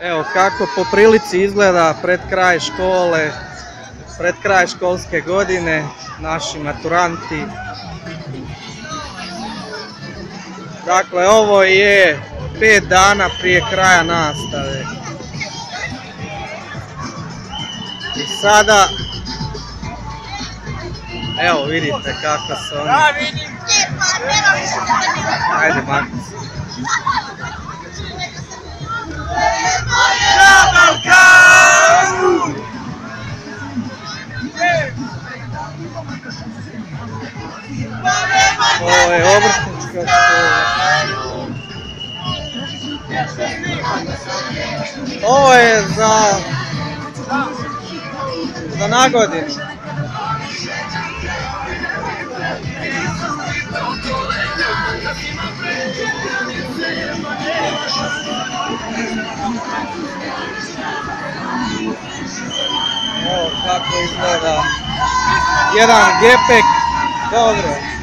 Evo kako po prilici izgleda pred kraj škole, pred kraj školske godine, naši maturanti. Dakle, ovo je pet dana prije kraja nastave. I sada, evo vidite kako se oni... Ajde, makni se. Ovo je za... za nagodinu. Evo kako izgleda jedan gepek. Dobro.